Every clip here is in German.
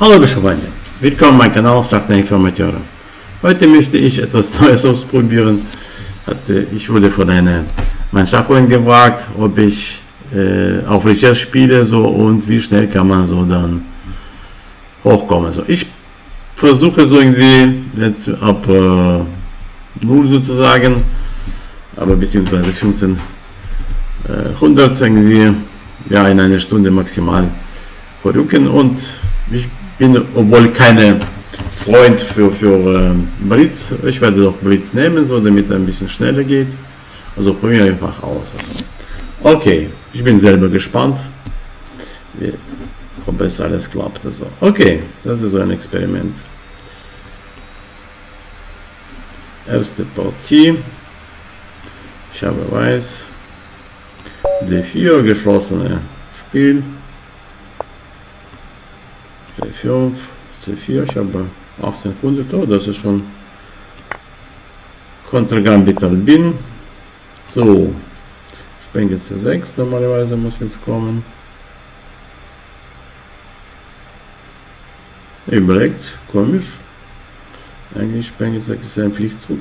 Hallo Freunde, willkommen meinem Kanal Stark Informateure. Heute möchte ich etwas Neues ausprobieren. Hatte, ich wurde von einer mein Schachfreund gefragt, ob ich äh, auf Recherche spiele so und wie schnell kann man so dann hochkommen. So, ich versuche so irgendwie jetzt ab äh, 0 sozusagen, aber beziehungsweise 15 äh, 100 irgendwie ja in einer Stunde maximal verrücken und ich bin obwohl keine Freund für, für äh, Blitz, ich werde doch Blitz nehmen, so damit er ein bisschen schneller geht. Also probieren wir einfach aus. Also. Okay, ich bin selber gespannt, wie, ob es alles klappt. Also. Okay, das ist so ein Experiment. Erste Partie. Ich habe Weiß. D4, geschlossene Spiel. D5, C4, ich habe 1800, oh, das ist schon Kontragambit Albin. So, Spenge C6 normalerweise muss jetzt kommen. Überlegt, komisch. Eigentlich Spenge 6 ist ein Pflichtzug.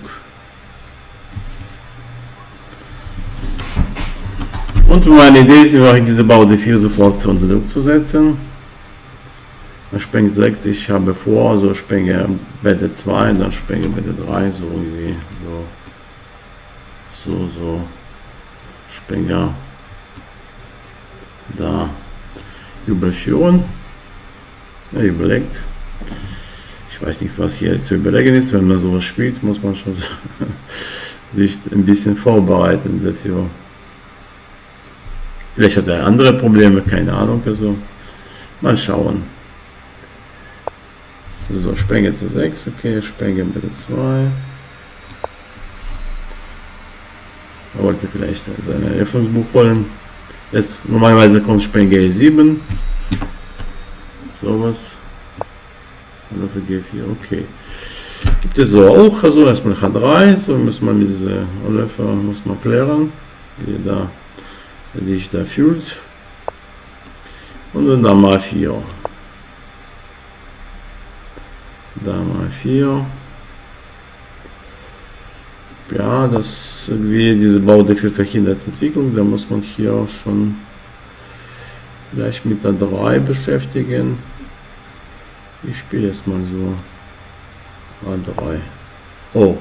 Und meine Idee ist, diese Baude 4 sofort unter Druck zu setzen. Spenge 6, ich habe vor, so Spenge Bette 2, dann Spenge Bette 3, so irgendwie, so, so, so, Spenger da überführen. Er überlegt. Ich weiß nicht, was hier zu überlegen ist. Wenn man sowas spielt, muss man schon sich ein bisschen vorbereiten dafür. Vielleicht hat er andere Probleme, keine Ahnung. Also mal schauen. So, Spenge zu 6, okay, Spenge bitte 2. Er wollte vielleicht seine Eröffnungsbuch holen. Jetzt normalerweise kommt Spenge E7. Sowas. Oder für G4, okay. Gibt es so auch, also erstmal H3, so muss man diese Läufer muss man klären, wie da sich da fühlt. Und dann Dame 4. Dame 4. Ja, das wie diese Bau dafür verhindert Entwicklung, da muss man hier schon vielleicht mit der 3 beschäftigen. Ich spiele jetzt mal so A3. Oh,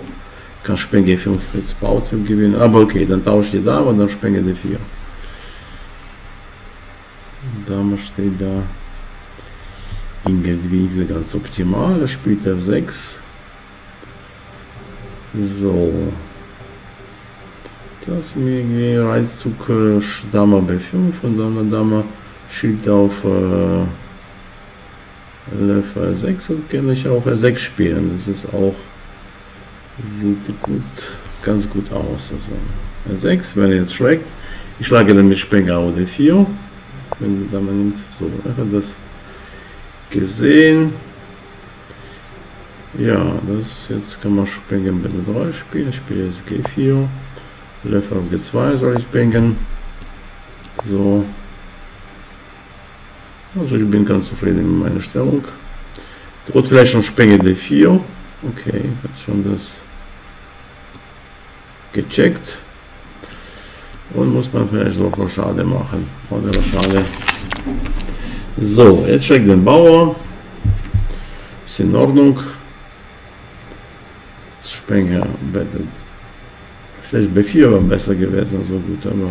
kann Spenge 5 jetzt Bauzug gewinnen, aber okay, dann tausche ich da und dann Spenge D4. Dame steht da. Ingrid Wiegse ganz optimal. Er spielt F6. So. Das mir irgendwie Reißzug äh, Dame B5 und dann Dame schielt auf äh, Löffel 6 und kann ich auch R6 spielen. Das ist auch sieht gut, ganz gut aus. Also R6, wenn er jetzt schlägt, ich schlage dann mit Spenger oder 4 wenn da man nimmt. So, er hat das gesehen. Ja, das jetzt kann man springen der 3 spielen. Ich spiele jetzt G4. Löffel auf G2 soll ich springen. So. Also ich bin ganz zufrieden mit meiner Stellung. Droht vielleicht schon Spenge D4. Okay, hat schon das gecheckt. Und muss man vielleicht noch Rochade machen. Oder Rochade. So, jetzt check den Bauer. Ist in Ordnung. Spenger bettet. Vielleicht B4 war besser gewesen, so gut, aber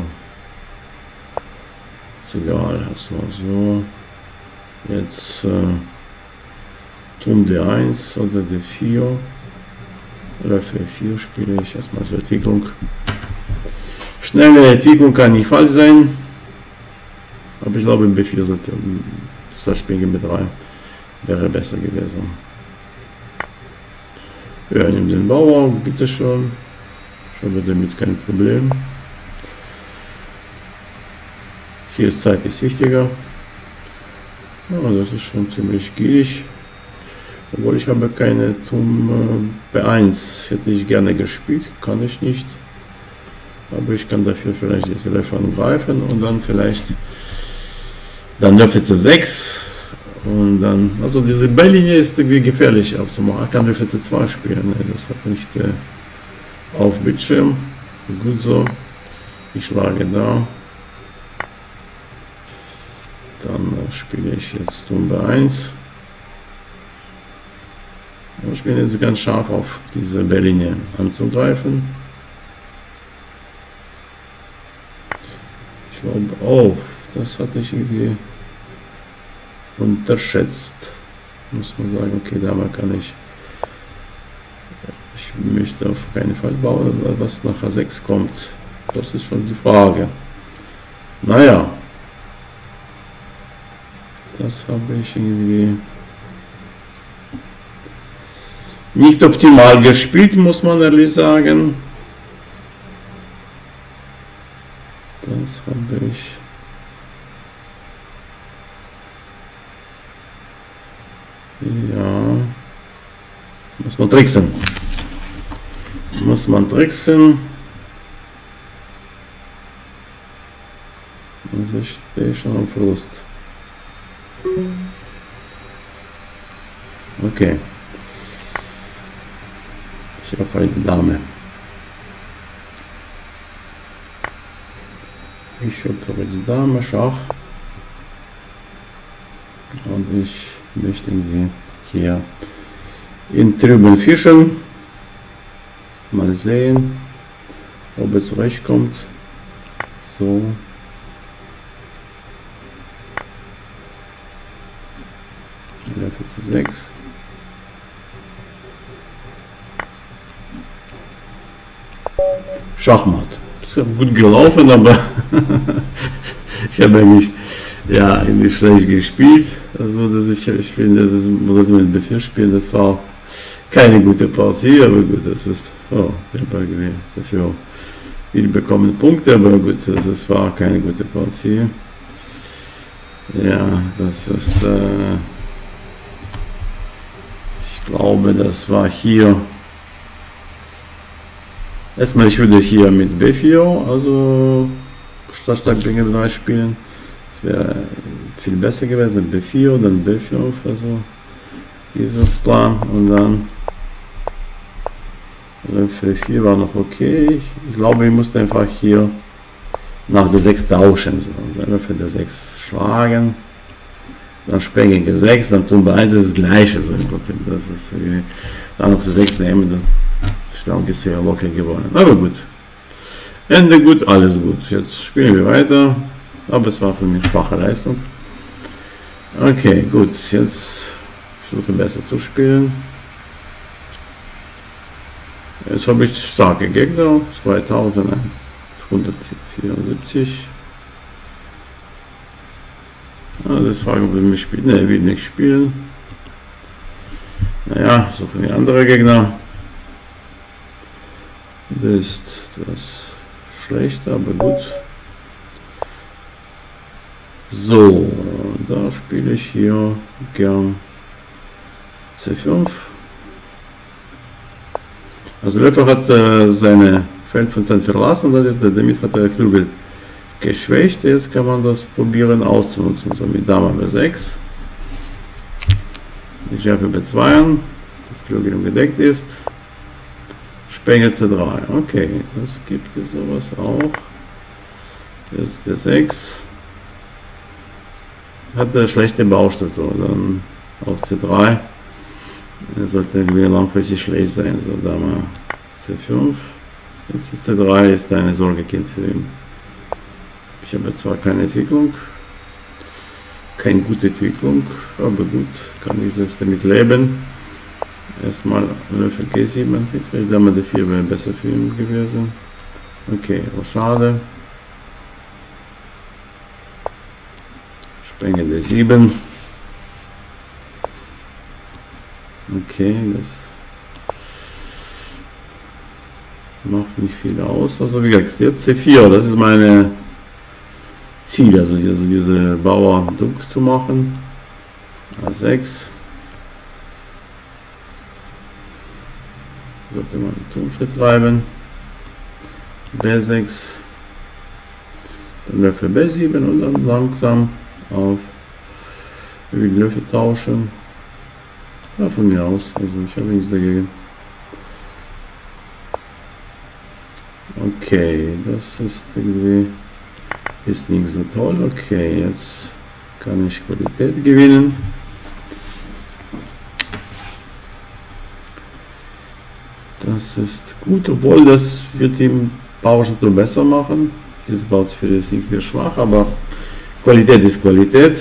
ist egal. So, so. Jetzt äh, Turm D1 oder D4. Oder F4 spiele ich erstmal zur Entwicklung. Schnelle Entwicklung kann nicht falsch sein. Aber ich glaube, im B4 sollte das Spiel mit 3 wäre besser gewesen. Ja, nimm den Bauer, bitte schon. Ich habe damit kein Problem. Hier ist Zeit ist wichtiger. Ja, das ist schon ziemlich gierig. Obwohl ich habe keine Turm äh, B1 hätte ich gerne gespielt, kann ich nicht. Aber ich kann dafür vielleicht diese Läufer angreifen und dann vielleicht dann Löffel zu 6 Und dann, also diese Belllinie ist irgendwie gefährlich aufzumachen. Ich kann durch C2 spielen, ne? das hat nicht äh, auf Bildschirm. Gut so. Ich schlage da. Dann äh, spiele ich jetzt Turm B1. Ich bin jetzt ganz scharf auf diese Belllinie anzugreifen. Ich glaube, oh, das hatte ich irgendwie unterschätzt. Muss man sagen, okay, da kann ich. Ich möchte auf keinen Fall bauen, was nach A6 kommt. Das ist schon die Frage. Naja. Das habe ich irgendwie nicht optimal gespielt, muss man ehrlich sagen. Das habe ich. Ja. Muss man tricksen. Muss man tricksen. Also ich stehe schon am Frust. Okay. Ich habe halt die Dame. Ich habe die Dame, Schach. Und ich möchte irgendwie hier in Trüben fischen. Mal sehen, ob er zurechtkommt. So. Zu 6. Schachmatt. Ist gut gelaufen, aber ich habe eigentlich ja, nicht schlecht gespielt. Also, dass ich, ich finde, das ist, sollte mit B4 spielen, das war keine gute Partie, aber gut, das ist, oh, dafür viel bekommen Punkte, aber gut, das ist, war keine gute Partie. Ja, das ist, äh, ich glaube, das war hier, erstmal, ich würde hier mit B4, also Stark B3 spielen. Das wäre viel besser gewesen. B4, dann B5, also dieses Plan und dann F4 war noch okay. Ich glaube, ich musste einfach hier nach der 6 tauschen. So. Selber für der 6 schlagen. Dann Spenge G6, dann tun wir 1 das gleiche. So im Prinzip. Das ist, äh, dann noch die 6 nehmen, das ist sehr locker geworden. Aber gut. Ende gut, alles gut. Jetzt spielen wir weiter. Aber es war für mich schwache Leistung. Okay, gut. Jetzt versuche besser zu spielen. Jetzt habe ich starke Gegner. 2174. Ah, das fragen, ob wir mich spielen. Ne, will nicht spielen. Naja, suchen wir andere Gegner. Das ist das schlechter, aber gut. So, da spiele ich hier gern C5. Also Löffel hat äh, seine Feldfunktion verlassen, das ist, damit hat der Flügel geschwächt. Jetzt kann man das probieren auszunutzen. So mit Dame B6. Ich schärfe B2, das Flügel gedeckt ist. Spengel C3. Okay, das gibt es sowas auch. Jetzt ist D6 hat hatte schlechte Baustelle dann auf C3 er sollte wir langfristig schlecht sein, so Dame C5 jetzt C3 ist eine Sorgekind für ihn. Ich habe zwar keine Entwicklung keine gute Entwicklung, aber gut, kann ich das damit leben. Erstmal Löffel G7 vielleicht Dame D4 wäre besser für ihn gewesen. Okay, oh schade. Sprengen der 7. Okay, das macht nicht viel aus. Also wie gesagt, jetzt C4, das ist meine Ziel, also diese, diese Bauer Druck zu machen. A6. Sollte man Turm vertreiben. B6. Dann wäre für B7 und dann langsam auf die Löffel tauschen. Ja, von mir aus. Also ich habe nichts dagegen. Okay, das ist irgendwie ist nicht so toll. Okay, jetzt kann ich Qualität gewinnen. Das ist gut, obwohl das wird im Bauschnitt besser machen. Diese Bauzfähre ist nicht sehr schwach, aber Qualität ist Qualität.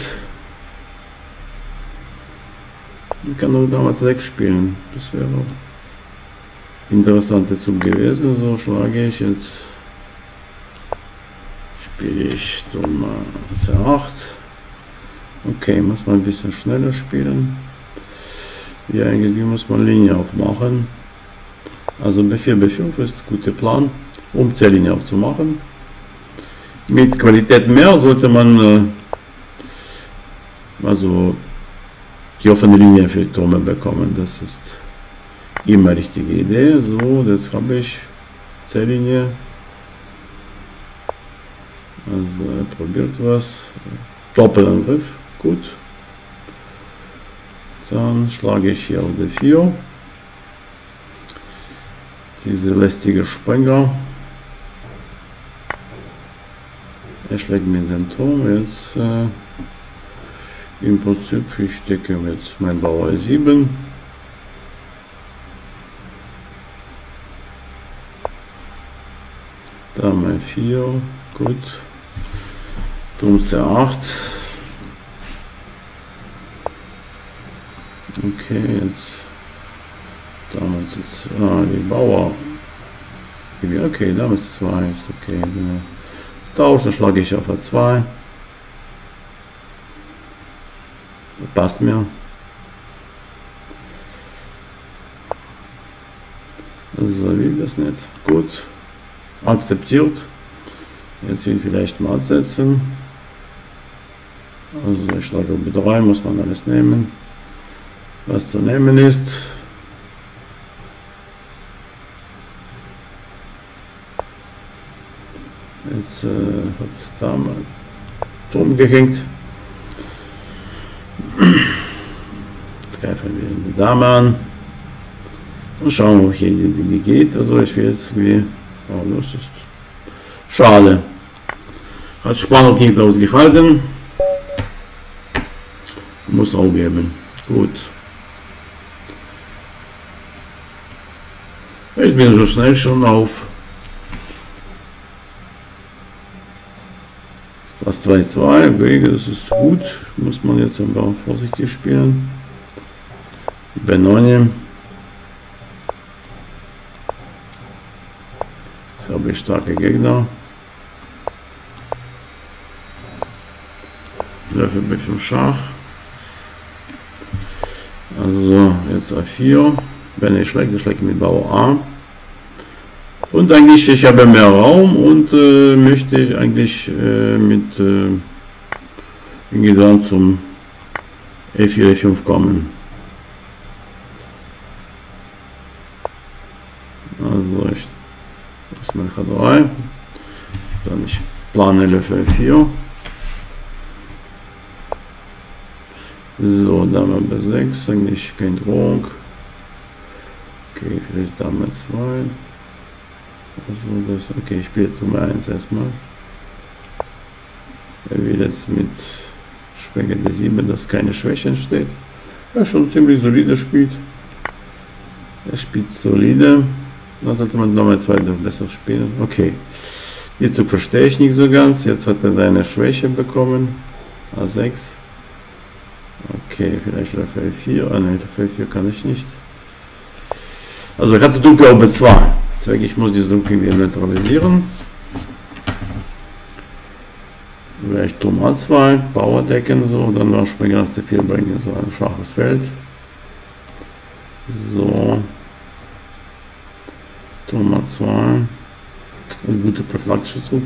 Ich kann auch damals 6 spielen. Das wäre auch interessante Zug gewesen. So schlage ich jetzt. Spiele ich Nummer C8. Okay, muss man ein bisschen schneller spielen. Wie eigentlich muss man Linie aufmachen. Also B4, B5 ist ein guter Plan, um C-Linie aufzumachen. Mit Qualität mehr sollte man äh, also die offene Linie für Türme bekommen. Das ist immer richtige Idee. So, jetzt habe ich C-Linie. Also er probiert was. Doppelangriff, gut. Dann schlage ich hier auf D4 diese lästige Springer. Er schlägt mir den Turm jetzt. Äh, Im Prinzip, ich stecke jetzt mein Bauer 7. Dame 4, gut. Turm C8. Okay, jetzt Damals ist ah, die Bauer. Okay, damals 2 ist okay. Genau. Tausch, dann schlage ich auf A2. Passt mir. So will das nicht. Gut. Akzeptiert. Jetzt ich vielleicht mal setzen. Also ich schlage auf B3, muss man alles nehmen. Was zu nehmen ist. Jetzt äh, hat da mal drum gehängt. Jetzt greifen wir die Dame an und schauen, ob hier die Dinge geht. Also ich will jetzt wie, oh, das ist schade. Hat Spannung nicht ausgehalten. Muss aufgeben. Gut. Ich bin so schnell schon auf Fast 2-2, Wege, das ist gut. Muss man jetzt aber vorsichtig spielen. Benoni. Jetzt habe ich starke Gegner. Löffel mit dem Schach. Also jetzt A4. Wenn ich schlägt, schlägt mit Bauer A. Und eigentlich, ich habe mehr Raum und äh, möchte ich eigentlich äh, mit äh, dann zum E4, E5 kommen. Also ich muss mal H3, dann ich plane Löffel 4. So, Dame B6, eigentlich kein Drohung. Okay, vielleicht Dame 2. Also das, okay, ich spiele Nummer 1 erstmal. Er will jetzt mit Springer D7, dass keine Schwäche entsteht. Er schon ziemlich solide spielt. Er spielt solide. Da sollte man nochmal zwei besser spielen. Okay. Die Zug verstehe ich nicht so ganz. Jetzt hat er eine Schwäche bekommen. A6. Okay, vielleicht läuft L4. Ah ne, L4 kann ich nicht. Also er hatte Dunkel auf B2. Deswegen ich muss diese Dunkel wieder neutralisieren. Vielleicht Turm A2, Bauer decken, so, dann noch Springer aus C4 bringen, so ein schwaches Feld. So. Turm A2. Ein guter prophylaktischer Zug.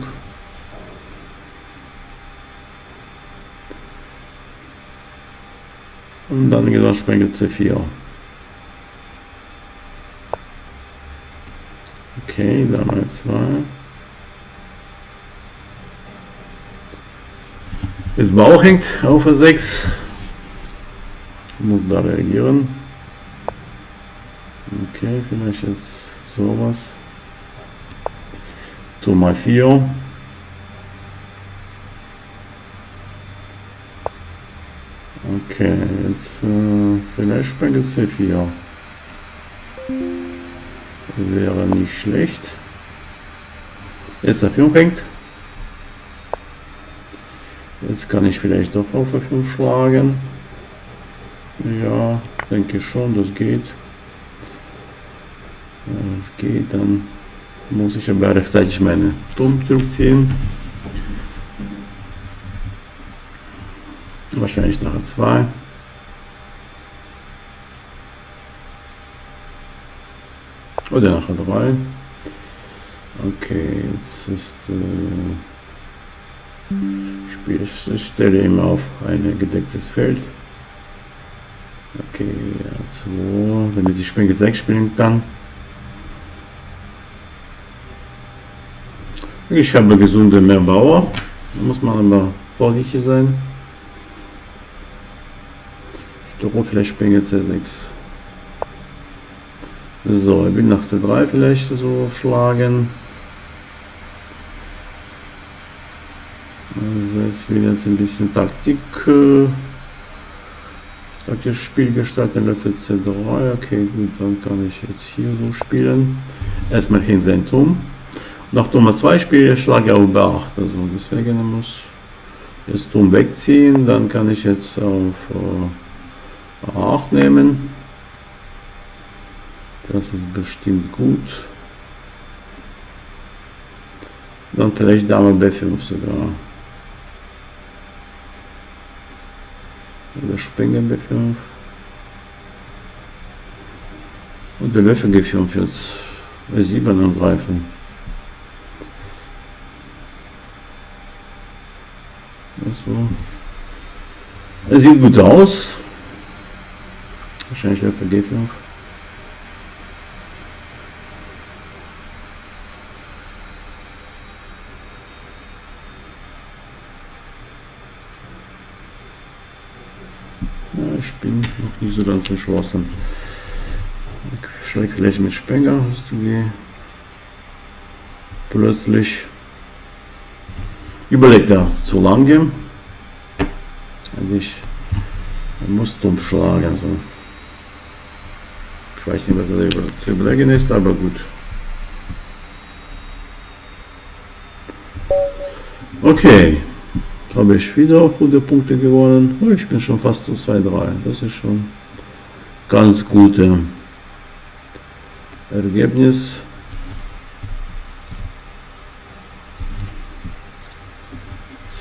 Und dann geht Springer C4. Okay, damals war. Das Bauch hängt auf der 6. muss da reagieren. Okay, vielleicht jetzt sowas. Turm mal 4. Okay, jetzt äh, vielleicht Spengel C4. Wäre nicht schlecht. Jetzt der 5 hängt. Jetzt kann ich vielleicht doch auf F5 schlagen. Ja, denke schon, das geht. Es geht, dann muss ich aber rechtzeitig meine Turm zurückziehen. Wahrscheinlich nachher 2. Oder nachher 3. Okay, jetzt ist äh, Spiel, ich stelle immer auf ein gedecktes Feld. Okay, ja, 2, damit ich Spiel 6 spielen kann. Ich habe gesunde Mehrbauer. Da muss man aber vorsichtig sein. Störung vielleicht Spenge C6. So, ich bin nach C3 vielleicht so schlagen. Also es wird jetzt ein bisschen Taktik. Äh, Taktisch Spiel gestalten, Löffel C3. Okay, gut, dann kann ich jetzt hier so spielen. Erstmal hin sein Turm. Nach Nummer 2 spiele ich schlage auf B8. Also deswegen muss das Turm wegziehen. Dann kann ich jetzt auf äh, A8 nehmen. Das ist bestimmt gut. Dann vielleicht Dame B5 sogar. Oder Spenge B5. Und der Löffel G5 jetzt B7 angreifen. So. Er sieht gut aus. Wahrscheinlich Löffel G5. Ja, ich bin noch nicht so ganz entschlossen. Ich schlage vielleicht mit Spenger, hast du die plötzlich überlegt er zu lange. Eigentlich muss dumm schlagen. Also. Ich weiß nicht, was er zu überlegen ist, aber gut. Okay, habe ich wieder 100 Punkte gewonnen. Oh, ich bin schon fast zu 2-3. Das ist schon ganz gute Ergebnis.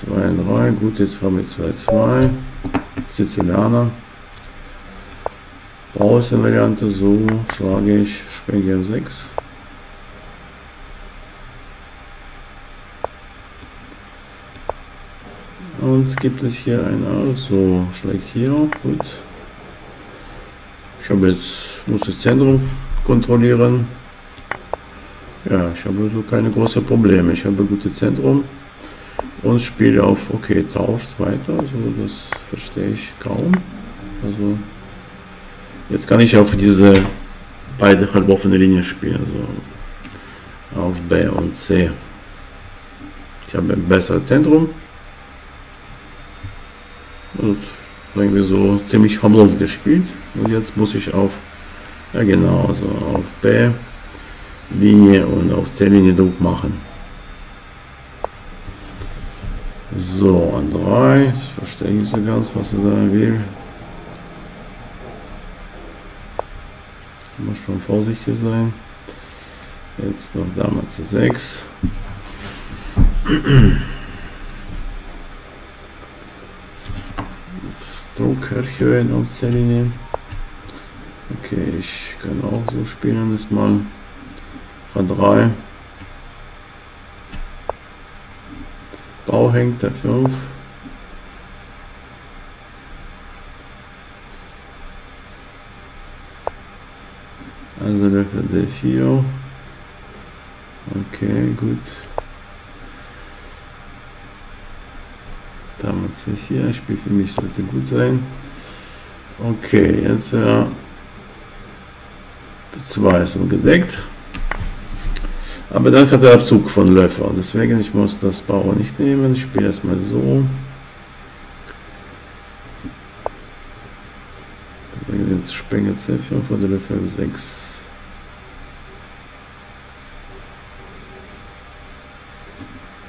2, 3, gut, jetzt haben wir 2, 2, Sizilianer, Pause-Variante, so schlage ich Spenger 6. Und gibt es hier eine, so schlägt hier, gut. Ich habe jetzt, muss das Zentrum kontrollieren. Ja, ich habe so keine großen Probleme. Ich habe gutes Zentrum und spiele auf okay tauscht weiter also das verstehe ich kaum also jetzt kann ich auf diese beide halboffene Linie spielen also auf B und C ich habe ein besseres Zentrum und irgendwie so ziemlich harmlos gespielt und jetzt muss ich auf ja genau also auf B Linie und auf C Linie Druck machen So, an 3. Ich verstehe nicht so ganz, was er da will. Muss schon vorsichtig sein. Jetzt noch damals zu 6. Jetzt Druck erhöhen auf Zelline. Okay, ich kann auch so spielen, das mal H3. Bau hängt der 5. Also Löffel D4. Okay, gut. Damals C4. Spiel für mich sollte gut sein. Okay, jetzt ja. B2 ist gedeckt. Aber dann hat er Abzug von Läufer. Deswegen, ich muss das Bauer nicht nehmen. Ich spiele erstmal so. Jetzt Spenge C5 von der Löffel 6.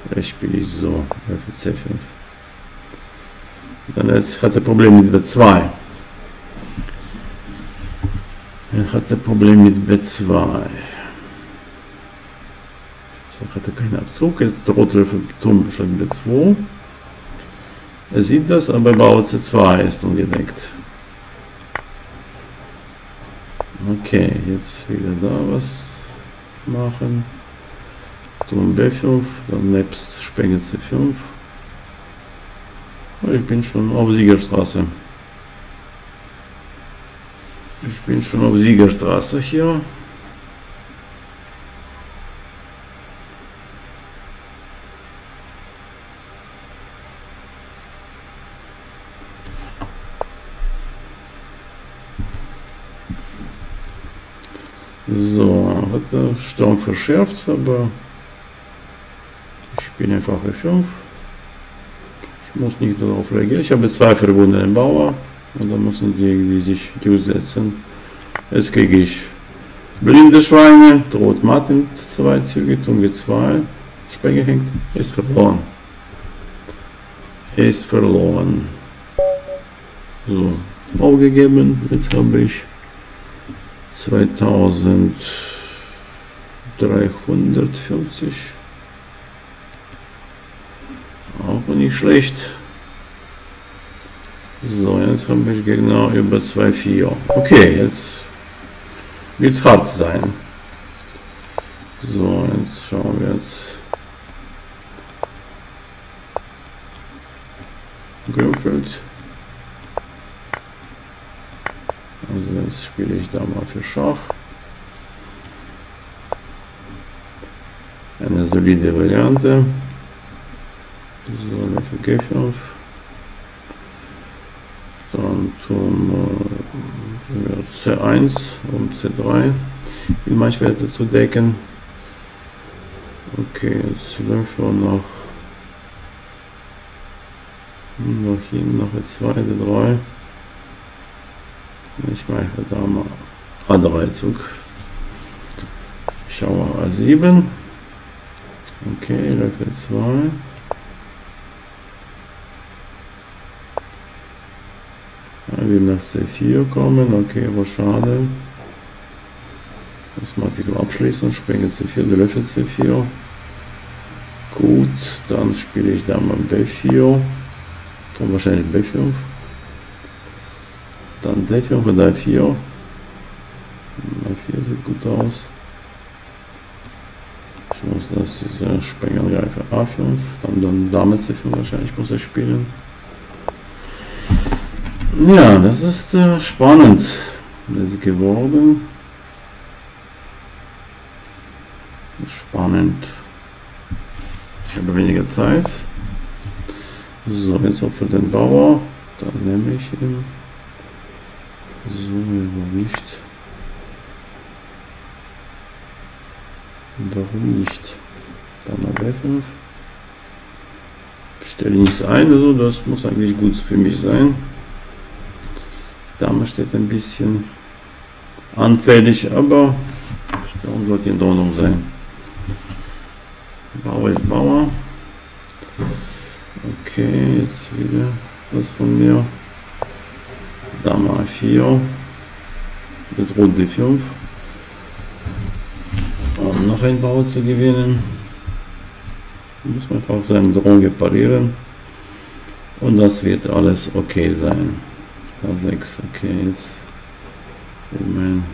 Vielleicht spiele ich so. Löffel C5. Dann hat er Problem mit B2. Er hat ein Problem mit B2. So hat er keinen Abzug. Jetzt droht er für Turm B2. Er sieht das, aber Bauer C2 ist ungedeckt. Okay, jetzt wieder da was machen. Turm B5, dann Neps Spenge C5. Ich bin schon auf Siegerstraße. Ich bin schon auf Siegerstraße hier. So, hat er stark verschärft, aber ich spiele einfach E5. Ich muss nicht darauf reagieren. Ich habe zwei verbundene Bauer. Und dann müssen die irgendwie sich durchsetzen. Jetzt kriege ich blinde Schweine, droht Martin zwei Züge, Turm G2, Speck hängt, ist verloren. Ist verloren. So, aufgegeben, jetzt habe ich 2350. Auch nicht schlecht. So, jetzt habe ich genau über 2,4. Okay, jetzt wird hart sein. So, jetzt schauen wir jetzt. Grünfeld. Also jetzt spiele ich da mal für Schach. Eine solide Variante. So, für G5 dann zum äh, C1 und C3 in Mannschwerte zu decken. Okay, jetzt Läufer noch noch hin, noch E2, D3. Ich mache da mal A3 Zug. Schauer A7. Okay, Läufer 2. Er will nach C4 kommen, okay, aber schade. Muss man Artikel abschließen, springe C4, der Löffel C4. Gut, dann spiele ich da mal B4 und wahrscheinlich B5. Dann D5 und A4. A4 sieht gut aus. Ich muss das diese Springangreifer A5, dann, dann Dame C5 wahrscheinlich muss er spielen. Ja, das ist äh, spannend das geworden. Spannend. Ich habe weniger Zeit. So, jetzt opfer den Bauer. Dann nehme ich ihn. So, nicht? Warum nicht? Dann mal B5. Stelle nichts ein, also das muss eigentlich gut für mich sein. Dame steht ein bisschen anfällig, aber Stellung sollte in Ordnung sein. Bauer ist Bauer. Okay, jetzt wieder was von mir. Dame A4. Jetzt Rot D5. Um noch ein Bauer zu gewinnen. Muss man einfach seinen Drohne parieren. Und das wird alles okay sein. K6, okay, jetzt mein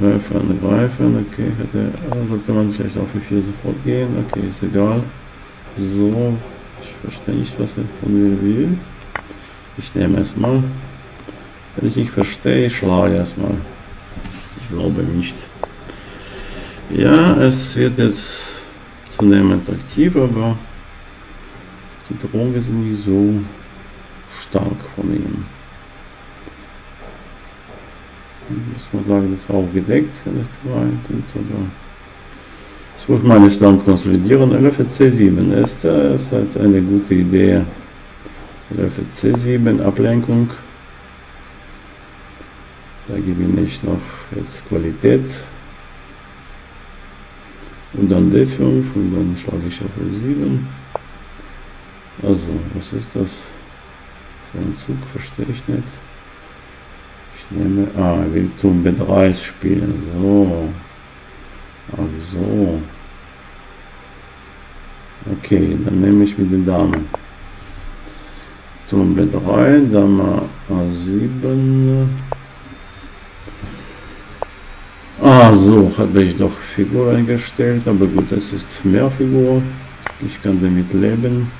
Läufer angreifen, okay, hätte, sollte man vielleicht auch für 4 sofort gehen, okay, ist egal. So, ich verstehe nicht, was er von mir will. Ich nehme erstmal. Wenn ich nicht verstehe, ich schlage erstmal. Ich glaube nicht. Ja, es wird jetzt zunehmend aktiv, aber die Drogen sind nicht so stark von ihm. Muss man sagen, das war auch gedeckt, ich zwei. Gut, also. Ich muss meine Stamm konsolidieren. Löffel C7 ist, ist jetzt eine gute Idee. Löffel C7, Ablenkung. Da gewinne ich noch jetzt Qualität. Und dann D5 und dann schlage ich auf L7. Also, was ist das für ein Zug? Verstehe ich nicht. Ich nehme, ah, er will Turm B3 spielen. So. Ach so. Okay, dann nehme ich mit den Damen. Turm B3, Dame A7. Ah, so, habe ich doch Figur eingestellt, aber gut, es ist mehr Figur. Ich kann damit leben.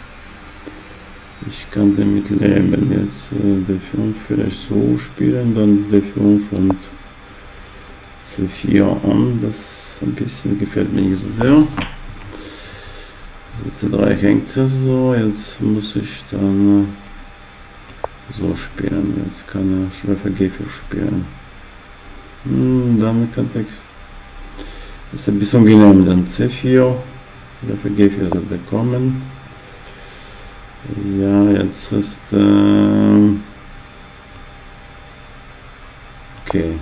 Ich kann damit leben. Jetzt äh, D5 vielleicht so spielen, dann D5 und C4 an. Das ein bisschen gefällt mir nicht so sehr. Also C3 hängt ja so. Jetzt muss ich dann äh, so spielen. Jetzt kann er Schläfer G4 spielen. Hm, dann kann ich. Das ist ein bisschen ungenau. Dann C4. Läufer G4 sollte kommen. Ja, jetzt ist. Äh, okay.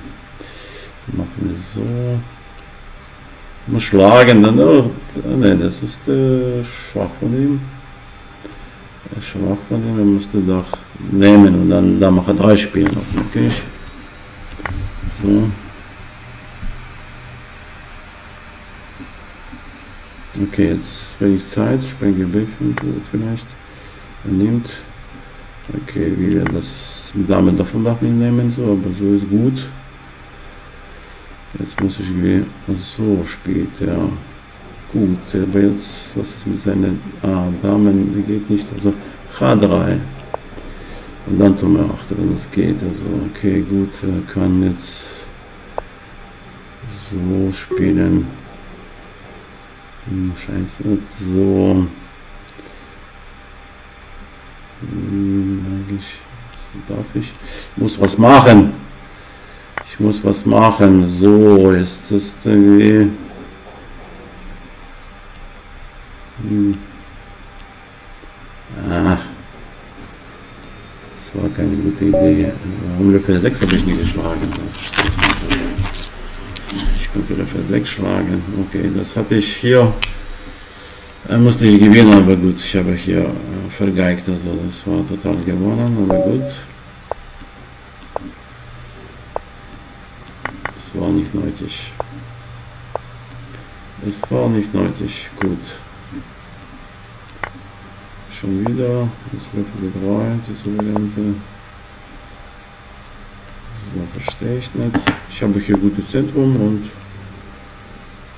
Machen wir so. Muss schlagen, dann. Oh, ne, das ist äh, schwach von ihm. Schwach von ihm, er musste doch nehmen und dann da mache drei Spiele noch. Okay. So. Okay, jetzt wenn ich Zeit, springe B5 vielleicht. Nimmt. Okay, wir das mit Dame davon nehmen, so, aber so ist gut. Jetzt muss ich wie so spielt ja gut, aber jetzt was ist mit seinen ah, Damen, geht nicht, also H3 und dann tun wir 8, wenn es geht, also okay, gut, kann jetzt so spielen. Hm, scheiße, so. Hm, eigentlich darf ich. Muss was machen. Ich muss was machen. So ist das irgendwie. Hm. Ah. Das war keine gute Idee. Ungefähr 6 habe ich nie geschlagen wieder für 6 schlagen. Okay, das hatte ich hier. Äh, musste ich gewinnen, aber gut, ich habe hier äh, vergeigt, also das war total gewonnen, aber gut. Es war nicht nötig. Es war nicht nötig, gut. Schon wieder, das Löffel 3, diese Variante. So, verstehe ich nicht. Ich habe hier gutes Zentrum und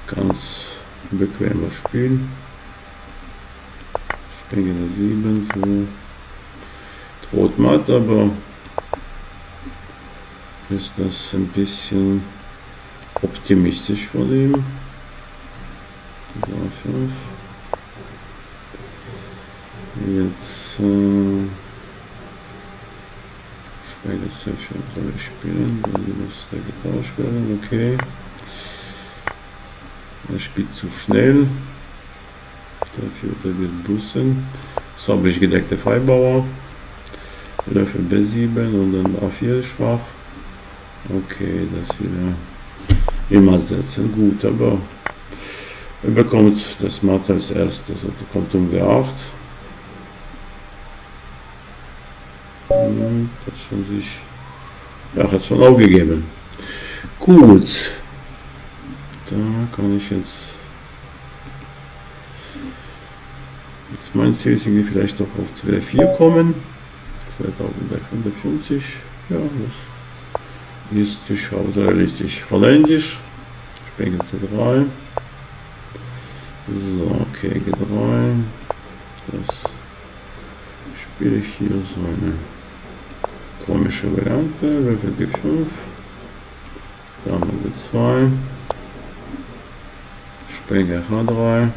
ganz bequemer spielen. Spengler 7, so droht matt, aber ist das ein bisschen optimistisch von ihm. So, 5. Jetzt äh, 4 soll ich spielen, dann muss der getauscht werden, okay. Er spielt zu schnell. Dafür wird Bussen. So habe ich gedeckte Freibauer. Löffel B7 und dann A4 schwach. Okay, das wieder immer setzen. Gut, aber er bekommt das Matt als erstes. Also kommt um G8. Hm, das schon sich. Ja, hat schon aufgegeben. Gut. Da kann ich jetzt. Jetzt mein Ziel ist irgendwie vielleicht doch auf 2,4 kommen. 2350. Ja, das ist durchaus realistisch. Holländisch. Spiegel C3. So, okay, G3. Das spiele ich hier so eine komische Variante. Würfel G5. Dame G2. Springer H3.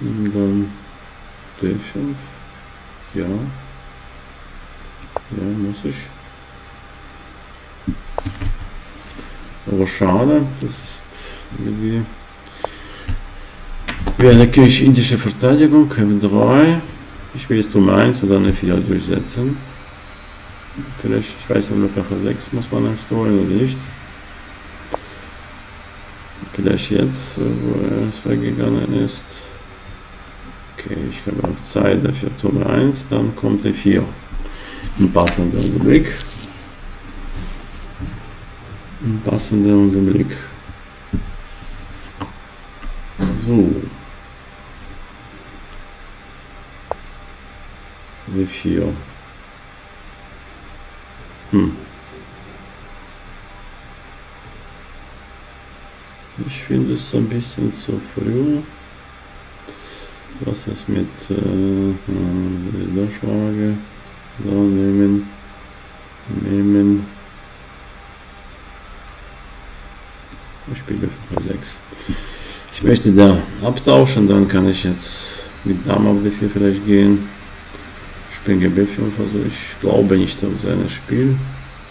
Und dann D5. Ja. Ja, muss ich. Aber schade, das ist irgendwie wie eine kirch-indische Verteidigung. F3. Ich will jetzt um 1 und dann eine 4 durchsetzen. Vielleicht, ich weiß nicht, ob F6 muss man ansteuern oder nicht. Vielleicht jetzt, wo es weggegangen ist. Okay, ich habe noch Zeit dafür Turm 1, dann kommt die 4 im passenden Augenblick. Im passenden Augenblick. So. Die 4. Hm. Ich finde es ein bisschen zu früh. Was ist mit äh, äh der Frage? So, nehmen, nehmen. Ich spiele für 6. Ich möchte da abtauschen, dann kann ich jetzt mit Dame auf D4 vielleicht gehen. Springe B5, also ich glaube nicht auf sein Spiel,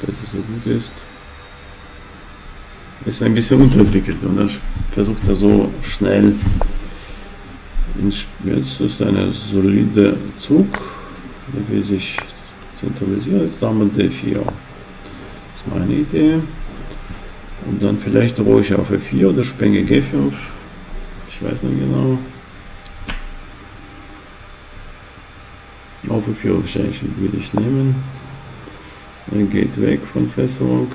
dass es so gut ist. Ist ein bisschen unterentwickelt und dann versucht er so schnell Jetzt ist eine solide Zug, der will sich zentralisieren. Jetzt haben wir D4. Das ist meine Idee. Und dann vielleicht ruhig auf F4 oder Spenge G5. Ich weiß nicht genau. Auf F4 wahrscheinlich will ich nehmen. Dann geht weg von Fesselung.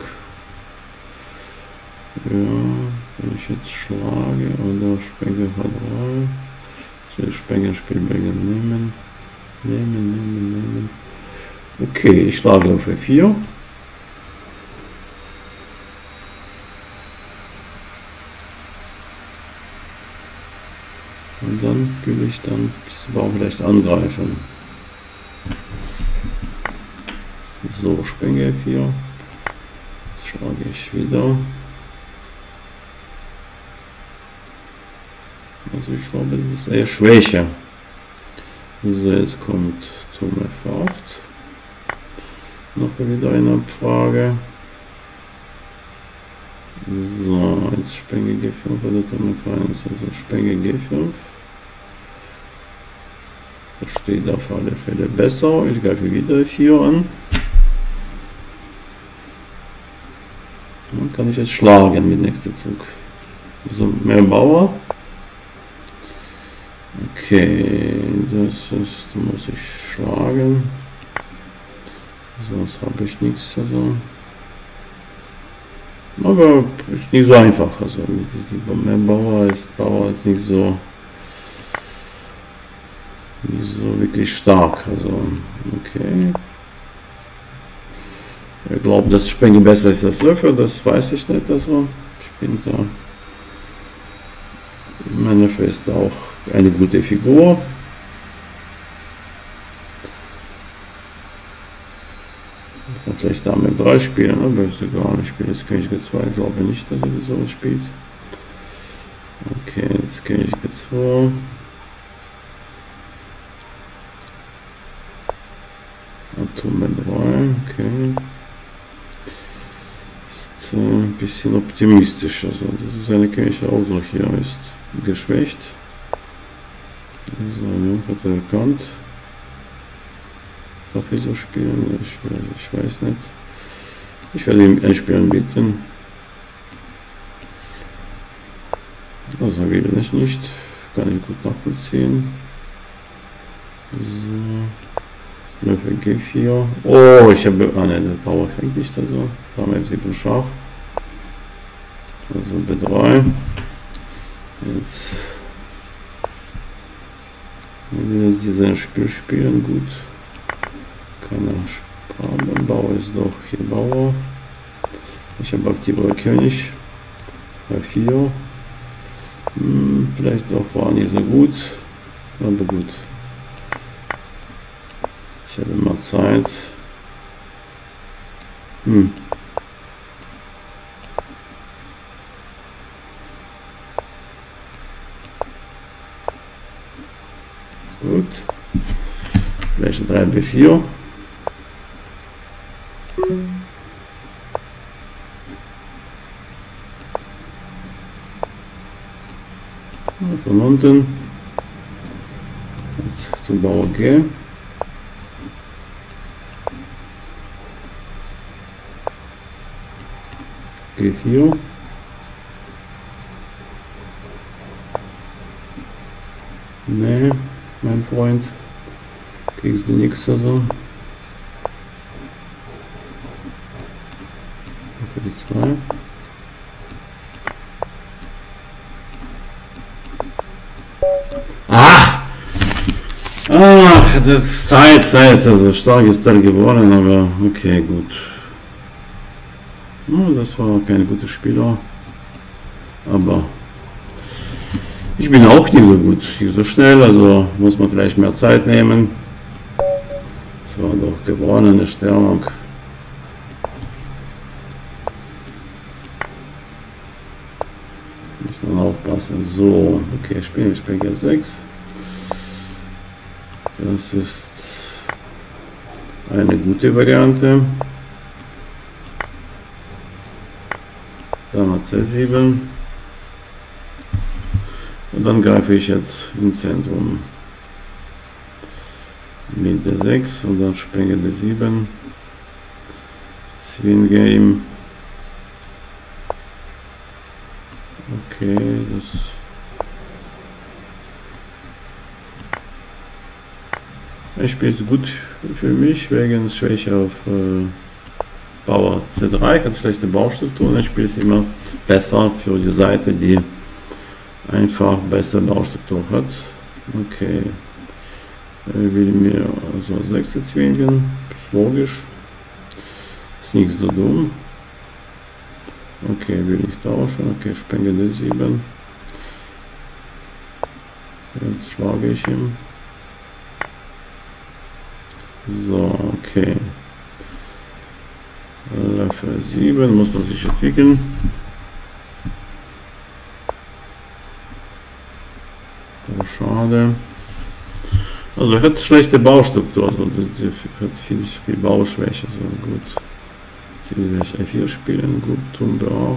Ja, wenn ich jetzt schlage oder Spenge H3. So, Spenge Spielbänge nehmen. Nehmen, nehmen, nehmen. Okay, ich schlage auf F4. Und dann will ich dann das Baumrecht angreifen. So, Spenge F4. Jetzt schlage ich wieder. Also ich glaube, das ist eher Schwäche. So, jetzt kommt Turm F8. Noch wieder eine Abfrage. So, jetzt Spenge G5 oder Turm F1. Also Spenge G5. Das steht auf alle Fälle besser. Ich greife wieder F4 an. Dann kann ich jetzt schlagen mit nächster Zug. Also mehr Bauer. Okay, das ist, muss ich schlagen. Sonst habe ich nichts. Also. Aber ist nicht so einfach. Also mit diesem Bauer ist Bauer ist nicht so nicht so wirklich stark. Also okay. Er glaubt, dass Spenge besser ist als Löffel, das weiß ich nicht. Also bin da. Meine ist auch eine gute Figur. Ich kann vielleicht Dame 3 spielen, aber ist egal. Ich spiele jetzt König G2. Ich glaube nicht, dass er so spielt. Okay, jetzt König G2. Turm 3, okay. Ist äh, ein bisschen optimistisch. Also, das ist eine König auch so hier ist geschwächt. So, ja, hat er erkannt. Darf ich so spielen? Ich, ich weiß nicht. Ich werde ihm einspielen bitten. Also will ich nicht. Kann ich gut nachvollziehen. So. Löffel G4. Oh, ich habe. Ah ne, das Bauer fängt nicht also. Dame F7 Schach. Also B3. Jetzt will sie sein Spiel spielen, gut. Kann er sparen. Bauer ist doch hier Bauer. Ich habe aktiver König. H4. Hm, vielleicht doch war nicht so gut. Aber gut. Ich habe immer Zeit. Hm. Gut. Fläche 3 B4. Von unten. Jetzt zum Bau G. G4. Nee, mein Freund. Kriegst du nichts also. Für die zwei. Ach! Ach, das ist Zeit, Zeit. Also stark ist Teil geworden, aber okay, gut. Oh, das war kein guter Spieler. Aber ich bin auch nicht so gut, nicht so schnell, also muss man vielleicht mehr Zeit nehmen. Gewonnene Stellung. Muss man aufpassen. So, okay, spielen wir spielen Game 6. Das ist eine gute Variante. Dann hat C7. Und dann greife ich jetzt im Zentrum mit D6 und dann springe D7. Swing Game. Okay, das. Er spielt gut für mich wegen Schwäche auf äh, Bauer C3, hat schlechte Baustruktur und er spielt immer besser für die Seite, die einfach besser Baustruktur hat. Okay. Er will mir also 6 zwingen. Ist logisch. Ist nicht so dumm. Okay, will ich tauschen. Okay, spenge D7. Jetzt schlage ich ihm. So, okay. Löffel 7 muss man sich entwickeln. Oh, schade. Also er hat schlechte Baustruktur, also er hat viel, viel Bauschwäche, so gut. Jetzt will ich E4 spielen, gut, Turm B8.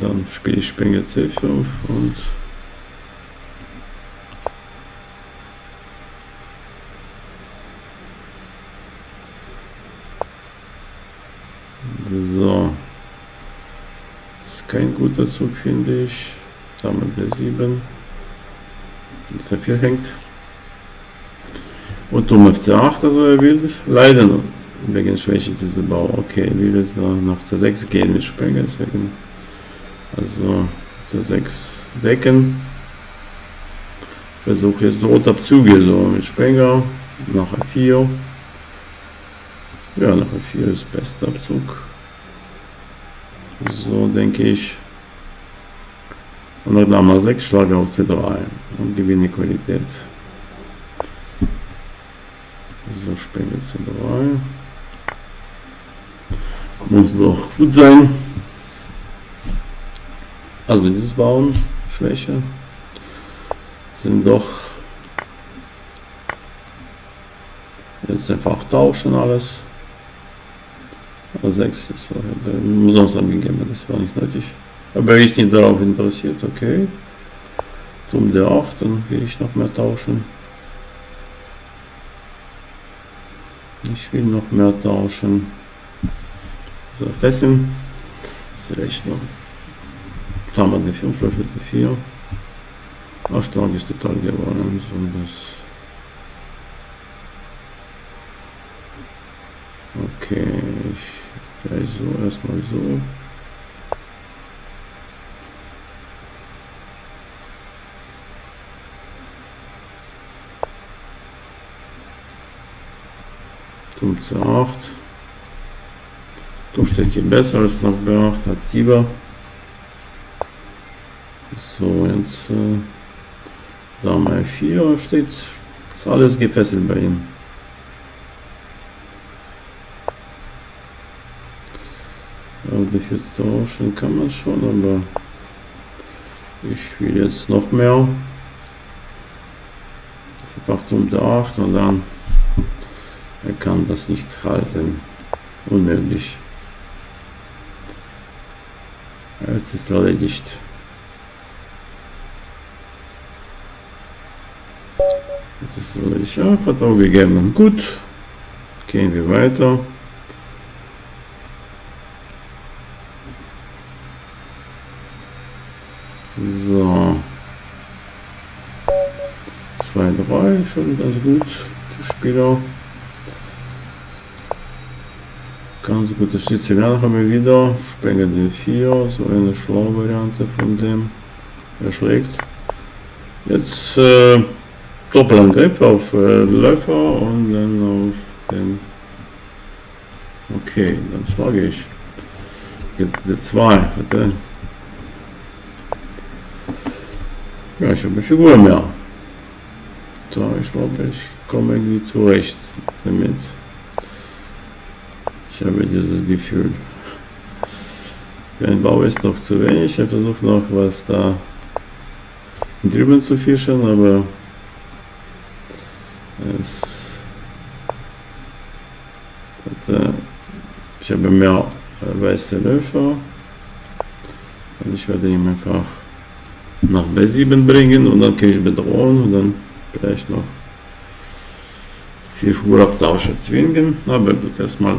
Dann spiele ich Springer C5 und So. Ist kein guter Zug, finde ich. Dame D7. Jetzt F4 hängt. Und um FC8, also er will leider noch wegen Schwäche dieser Bau. Okay, er will jetzt nach C6 gehen mit Springer, deswegen also C6 decken. Versuche jetzt Rotabzüge so mit Springer nach F4. Ja, nach F4 ist bester Abzug. So denke ich. Und dann haben wir 6 Schläge auf C3 und gewinne Qualität. So, Spenge C3. Muss doch gut sein. Also dieses Bauen, Schwäche, sind doch jetzt einfach tauschen alles. Also 6 ist umsonst angegeben, das war nicht nötig. Aber ich nicht darauf interessiert, okay. Zum D8, dann will ich noch mehr tauschen. Ich will noch mehr tauschen. So, fesseln. Das vielleicht noch. Klammer D5, Löffel D4. Ausstrahlung ist total geworden. So, das. Okay, ich gleich so, erstmal so. Zum C8. Du steht hier besser als nach B8, aktiver. So, jetzt äh, Dame 4 steht, alles gefesselt bei ihm. Auf die 4 tauschen kann man schon, aber ich will jetzt noch mehr. Jetzt macht um der 8 und dann er kann das nicht halten. Unmöglich. Jetzt ist erledigt. Das ist erledigt. Ja, hat auch gegeben. Gut. Gehen wir weiter. So. 2, 3, schon ganz gut. Die Spieler. Ganz gute Sizilianer haben wir wieder. Spenger den 4, so eine schlaue Variante von dem. Er schlägt. Jetzt äh, Doppelangriff auf äh, Läufer und dann auf den. Okay, dann schlage ich. Jetzt die 2. Ja, ich habe eine Figur mehr. So, ich glaube, ich komme irgendwie zurecht damit. Ich habe dieses Gefühl. Für einen Bau ist noch zu wenig. Ich versuche noch was da drüben zu fischen, aber es hat, äh, ich habe mehr weiße Läufer. Dann ich werde ihn einfach nach B7 bringen und dann kann ich bedrohen und dann vielleicht noch vier Figurabtausche zwingen. Aber gut, erstmal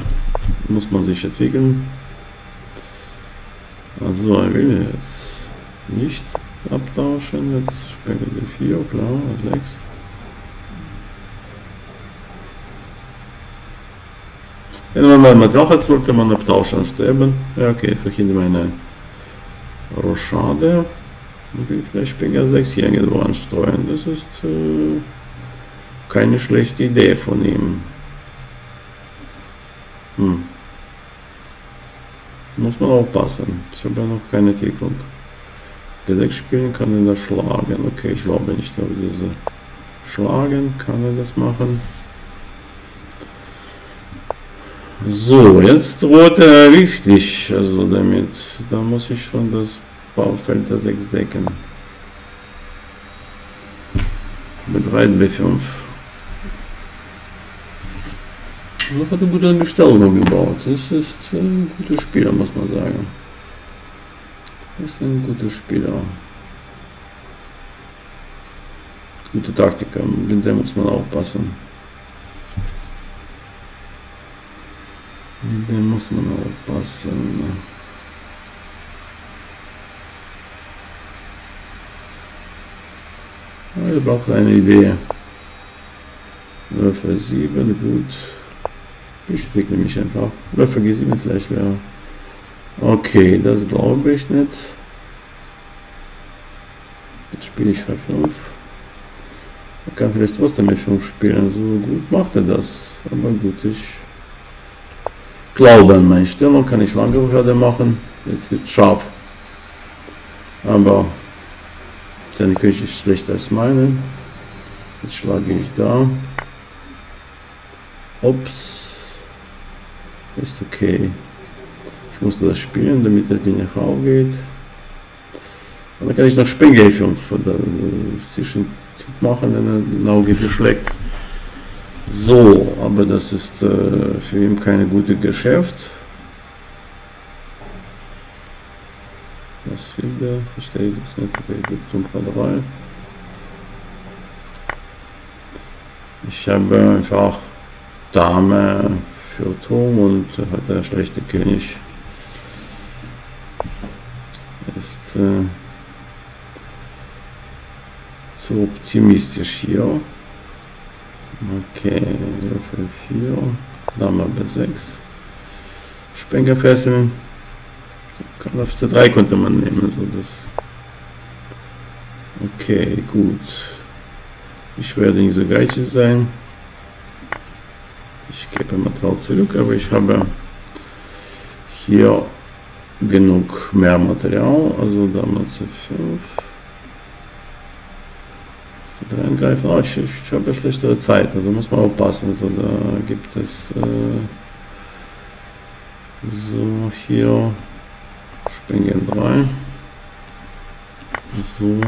muss man sich entwickeln. Also er will jetzt nicht abtauschen, jetzt spendet die 4, klar, 6. Wenn man mal Material hat, sollte man abtauschen sterben. Ja, okay, verhindern eine Rochade. Und will vielleicht Springer 6 hier irgendwo ansteuern. Das ist äh, keine schlechte Idee von ihm. Hm. Muss man aufpassen. Ich habe ja noch keine Entwicklung. G6 spielen kann er das schlagen. Okay, ich glaube nicht auf diese schlagen. Kann er das machen? So, jetzt droht er wirklich, also damit, da muss ich schon das Baufeld der 6 decken. Mit Reit B5. Er hat eine gute Bestellung gebaut. Das ist ein guter Spieler, muss man sagen. Das ist ein guter Spieler. Gute Taktiker, mit dem muss man aufpassen. Mit dem muss man aufpassen. Ja, ich brauche eine Idee. Würfel 7, gut. Ich entwickle mich einfach. Würfel G7 vielleicht wäre. Okay, das glaube ich nicht. Jetzt spiele ich H5. Er kann vielleicht trotzdem mit 5 spielen. So gut macht er das. Aber gut, ich glaube an meine Stellung. Kann ich lange gerade machen. Jetzt wird scharf. Aber seine Küche ist schlechter als meine. Jetzt schlage ich da. Ups. Ist okay. Ich musste das spielen, damit er nicht nach Hause geht. Und dann kann ich noch Springhelfen oder Zwischenzug machen, wenn er den Auge beschlägt. So, aber das ist äh, für ihn keine gute Geschäft. Was will der? Verstehe ich das nicht. Okay, gut, zum Rein. Ich habe einfach Dame für Turm und hat der schlechte König. Ist äh, zu optimistisch hier. Okay, Würfel 4, Dame B6. Spenker fesseln. Auf C3 konnte man nehmen. So das. Okay, gut. Ich werde nicht so geizig sein. Ich gebe Material zurück, aber ich habe hier genug mehr Material. Also damals C5. C3 angreifen. Oh, ich, ich habe schlechtere Zeit, also muss man aufpassen. Also da gibt es äh, so hier Springen 3. So.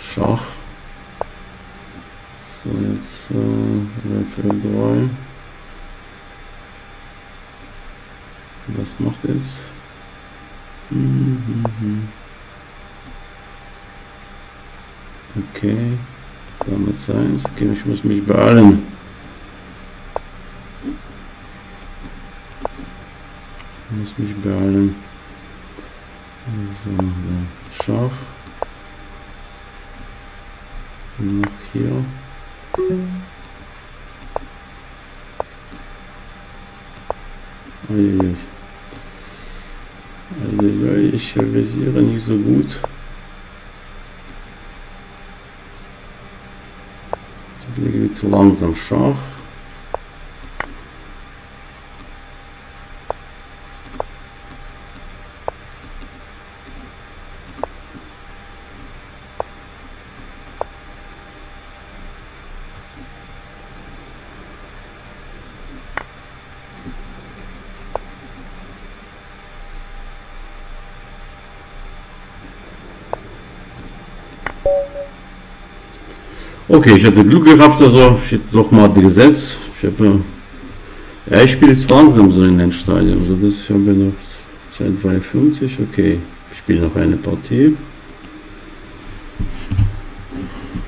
Schach. So, jetzt äh, 3. Was macht es? Mhm. Okay, damit eins. Okay, ich muss mich beeilen. Ich muss mich beeilen. So, Schach. Noch hier. Uiuiui. Ich realisiere nicht so gut. Ich lege zu Okay, ich hatte Glück gehabt, also ich hätte doch mal gesetzt. Ich habe, ja, ich spiele zu langsam so in den Stadien, also das haben wir noch 2,52, okay, ich spiele noch eine Partie.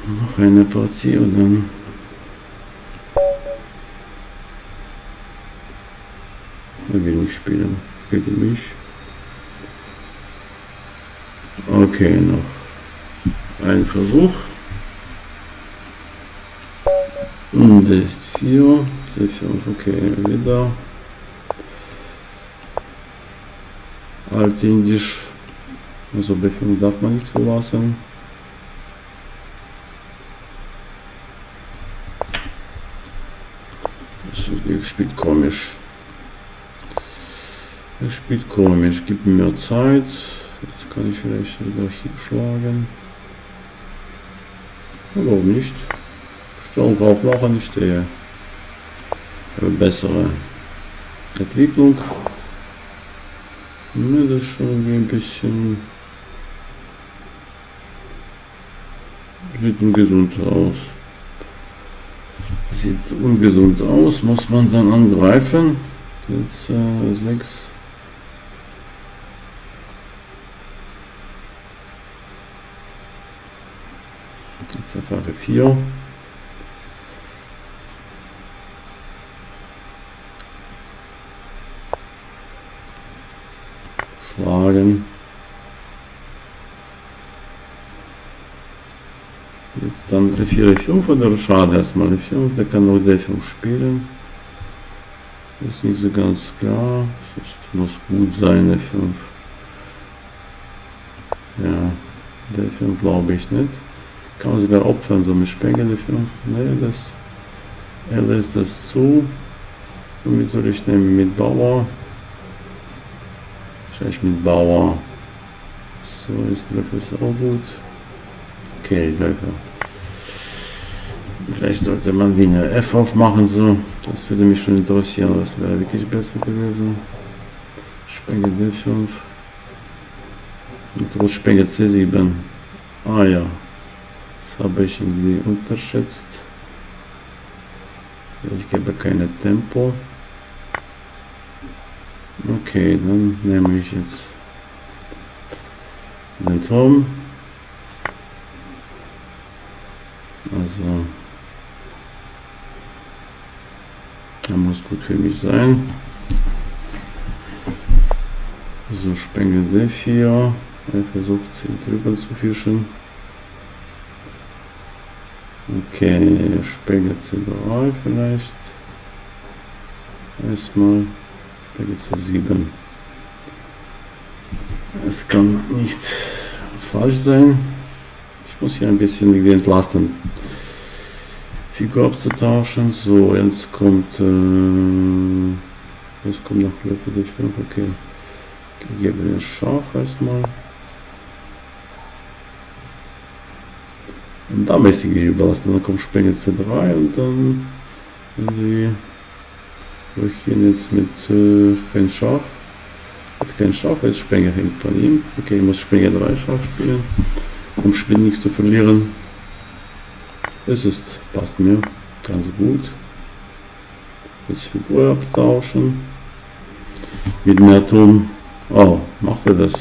Noch eine Partie und dann er will nicht spielen gegen mich. Okay, noch ein Versuch. Das ist 4, C5, okay, wieder. Altindisch, also B5 darf man nicht verlassen. Das spielt komisch. Er spielt komisch, gib mir Zeit. Jetzt kann ich vielleicht sogar hier schlagen. Warum nicht? Strom braucht noch nicht stehe. Bessere Entwicklung. Ne, das ist schon ein bisschen sieht ungesund aus. Sieht ungesund aus, muss man dann angreifen. Jetzt äh, 6. Jetzt erfahre 4. Schlagen. Jetzt dann F4, F5 oder schade erstmal F5, der kann auch D5 spielen. Ist nicht so ganz klar, es muss gut sein F5. Ja, D5 glaube ich nicht. Kann man sogar opfern, so mit Spengel D5. Ne, das, er lässt das zu. Womit soll ich nehmen? Mit Bauer. Vielleicht mit Bauer. So ist Löffel ist auch gut. Okay, Löffel. Vielleicht sollte man Linie F aufmachen, so. Das würde mich schon interessieren, das wäre wirklich besser gewesen. Spengel D5. Jetzt Spengel C7. Ah ja. Habe ich irgendwie unterschätzt. Ich gebe keine Tempo. Okay, dann nehme ich jetzt den Turm. Also, er muss gut für mich sein. So, Spengel D4. Er versucht, ihn drüber zu fischen. Okay, Spengel C3 vielleicht. Erstmal. Es 7. Es kann nicht falsch sein. Ich muss hier ein bisschen irgendwie entlasten. Figur abzutauschen. So, jetzt kommt. Äh, jetzt kommt noch 5. Okay. Ich gebe den Schach erstmal. Und da mäßig überlassen. Dann kommt Spenge C3 und dann irgendwie wir gehen jetzt mit äh, kein Schach. Mit kein Schach, jetzt Spenger hängt von ihm. Okay, ich muss Spenger 3 Schach spielen, um Spiel nicht zu verlieren. Es ist, passt mir ganz gut. Jetzt Figur abtauschen. Mit Merton. Oh, macht er das?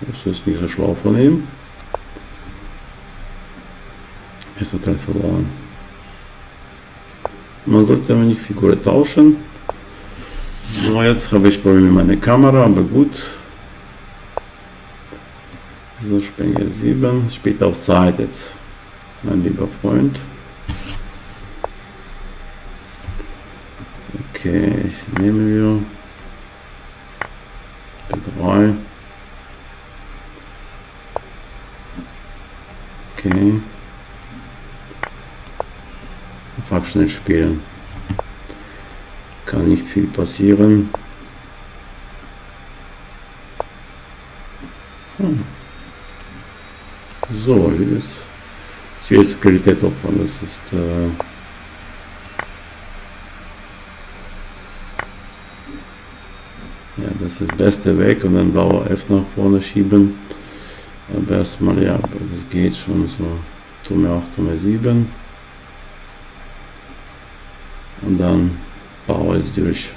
Das ist nicht so schlau von ihm. Ist total verloren. Man sollte aber nicht Figur tauschen. So, jetzt habe ich Probleme mit meiner Kamera, aber gut. So, Spengel 7. Spielt auf Zeit jetzt, mein lieber Freund. Okay, ich nehme wir B3. Okay. Schnell spielen. Kann nicht viel passieren. Hm. So, wie das. Will jetzt Qualität opfern, das ist. Äh ja, das ist beste Weg und dann Bauer F nach vorne schieben. Aber erstmal, ja, das geht schon so. Turm 8, Turm 7. Und dann Bauer ist durch.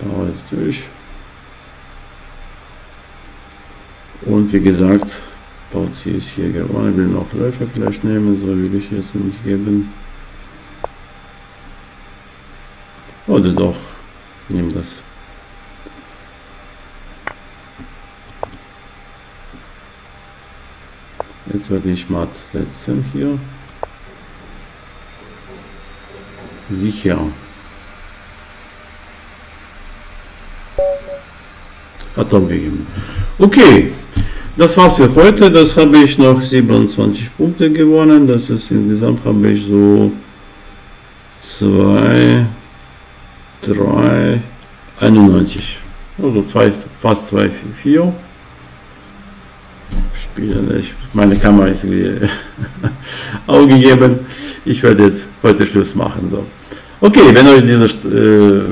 Bauer ist durch. Und wie gesagt, Bauzi ist hier gewonnen, will noch Läufer vielleicht nehmen, so will ich jetzt nicht geben. Oder doch, nimm das. Jetzt werde ich matt setzen hier. Sicher. Hat gegeben. Okay, das war's für heute. Das habe ich noch 27 Punkte gewonnen. Das ist insgesamt habe ich so 2, 3, 91. Also zwei, fast 2, 4. Spielen. Ich, meine Kamera ist aufgegeben. Ich werde jetzt heute Schluss machen. So. Okay, wenn euch dieser äh,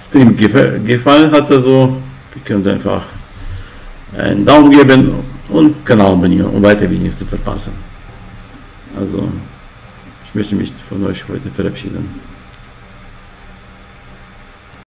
Stream gefallen hat, also, ihr könnt einfach einen Daumen geben und Kanal abonnieren, um weitere Videos zu verpassen. Also, ich möchte mich von euch heute verabschieden.